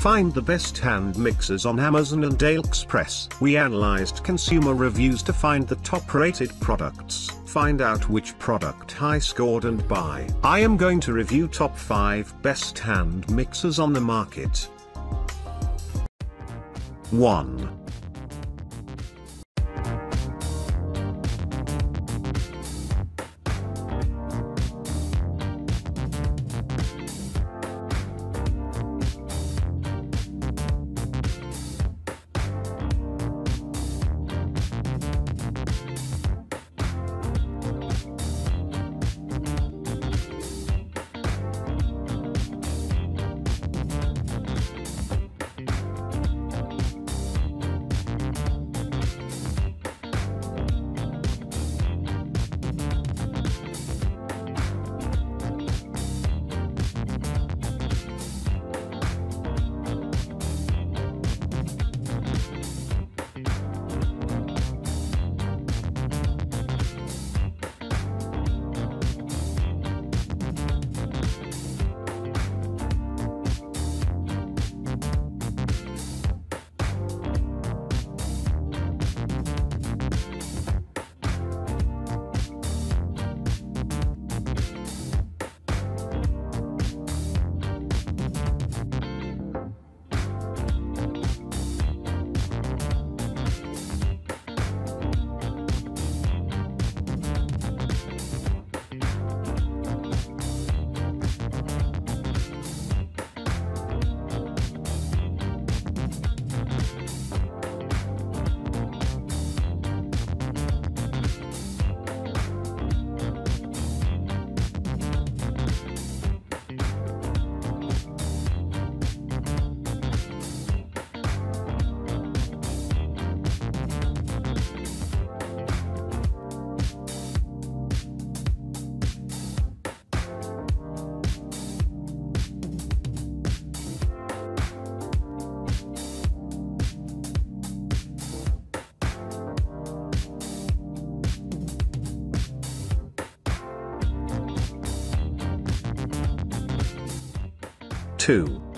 Find the best hand mixers on Amazon and AliExpress. We analyzed consumer reviews to find the top rated products, find out which product high scored and buy. I am going to review top 5 best hand mixers on the market. 1. Two.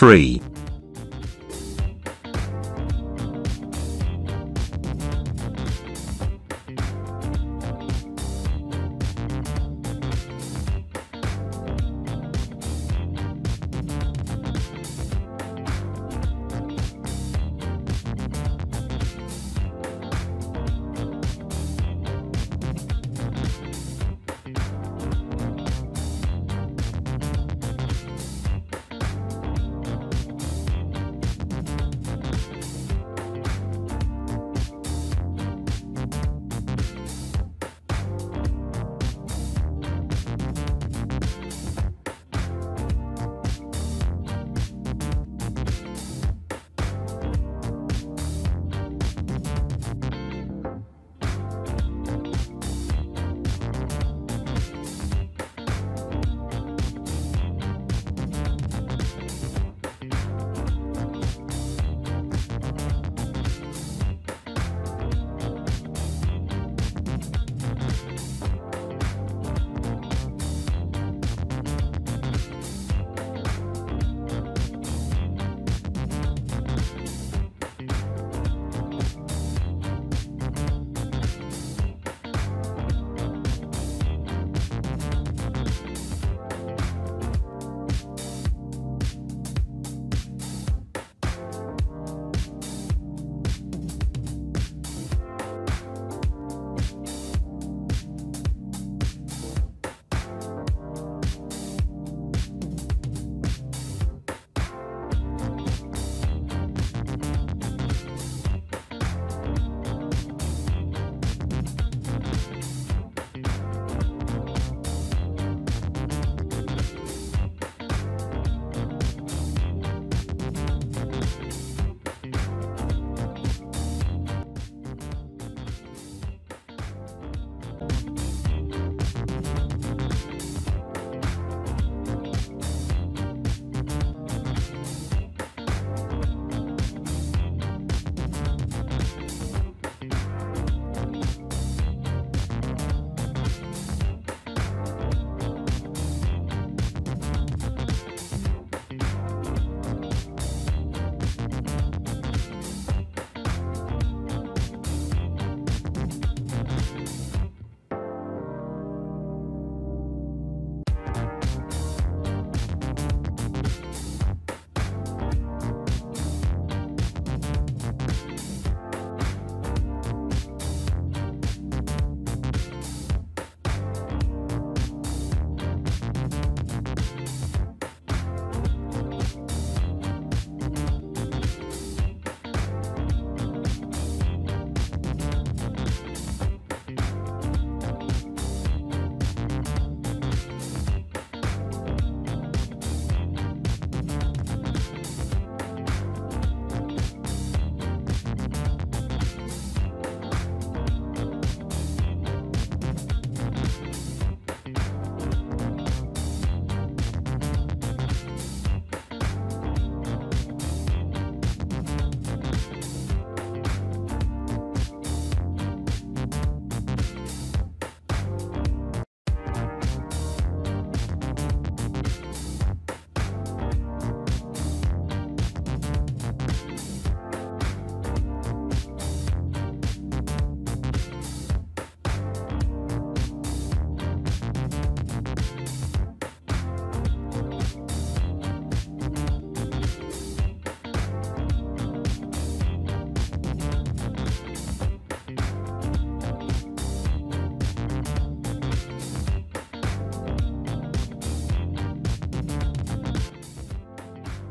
3.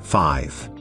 5.